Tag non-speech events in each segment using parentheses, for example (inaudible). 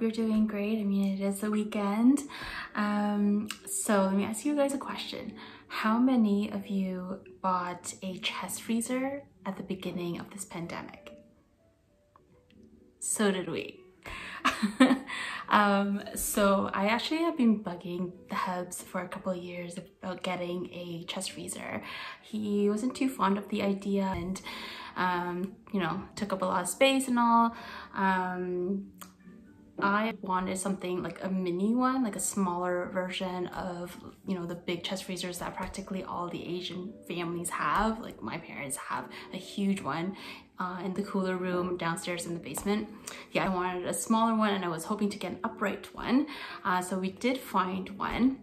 hope you're doing great. I mean, it is the weekend. Um, so let me ask you guys a question. How many of you bought a chest freezer at the beginning of this pandemic? So did we. (laughs) um, so I actually have been bugging the Hubs for a couple years about getting a chest freezer. He wasn't too fond of the idea and um, you know, took up a lot of space and all. Um, I wanted something like a mini one, like a smaller version of, you know, the big chest freezers that practically all the Asian families have. Like my parents have a huge one uh, in the cooler room downstairs in the basement. Yeah, I wanted a smaller one and I was hoping to get an upright one. Uh, so we did find one.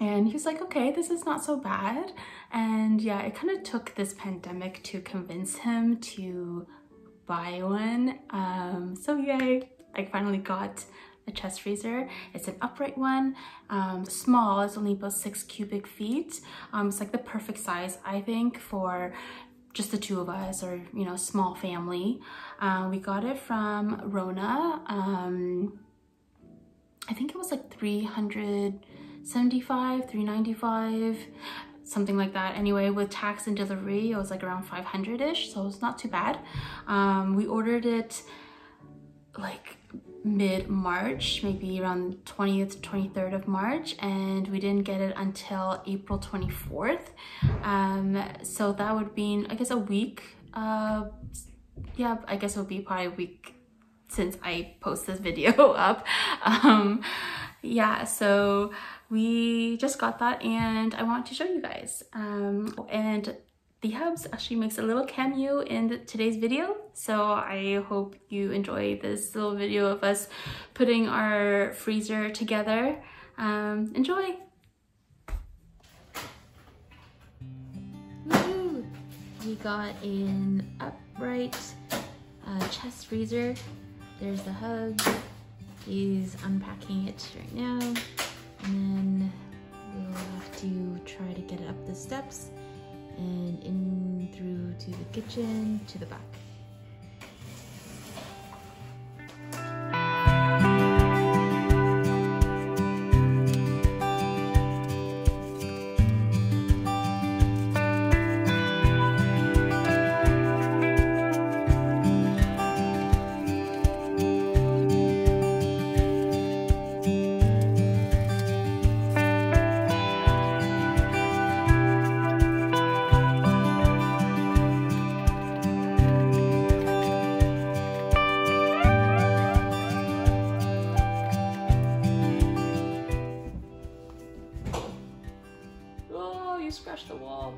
And he was like, okay, this is not so bad. And yeah, it kind of took this pandemic to convince him to buy one. Um, so yay, I finally got a chest freezer. It's an upright one, um, small, it's only about six cubic feet. Um, it's like the perfect size, I think, for just the two of us or, you know, small family. Uh, we got it from Rona. Um, I think it was like 375, 395 something like that anyway with tax and delivery it was like around 500ish so it's not too bad um, we ordered it like mid-March, maybe around 20th, 23rd of March, and we didn't get it until April 24th. Um, so that would be, I guess, a week. Uh, yeah, I guess it would be probably a week since I post this video (laughs) up. Um, yeah, so we just got that and I want to show you guys. Um, and the Hubs actually makes a little cameo in today's video. So I hope you enjoy this little video of us putting our freezer together. Um, enjoy! We got an upright uh, chest freezer. There's the Hubs. He's unpacking it right now and then we'll have to try to get it up the steps and in through to the kitchen to the back. Scratch the wall.